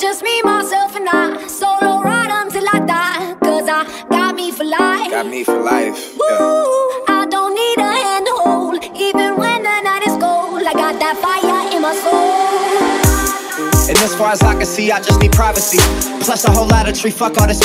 Just me, myself, and I. for life. Got me for life. Woo, Yeah. I don't need a hand to hold. Even when the night is cold, I got that fire in my soul. And as far as I can see, I just need privacy. Plus a whole lot of tree, fuck all this